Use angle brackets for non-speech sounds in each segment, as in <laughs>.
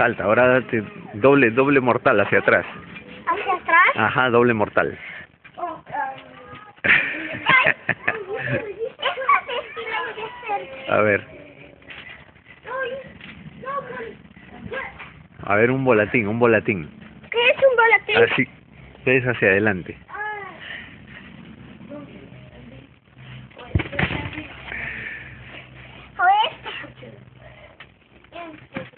Salta, ahora date doble, doble mortal hacia atrás. ¿Hacia atrás? Ajá, doble mortal. A ver, a ver un volatín, un volatín. ¿Qué es un volatín? Así, ves hacia adelante. A ver.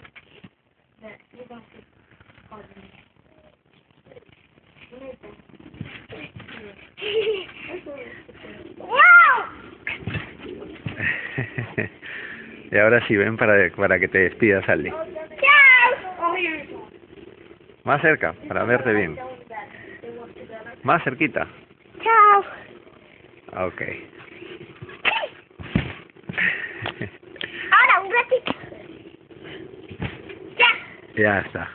<laughs> y ahora sí, ven para, para que te despidas, Ale. ¡Chao! Más cerca, para verte bien. Más cerquita. ¡Chao! Ok. Ahora un ratito. Ya. ya está.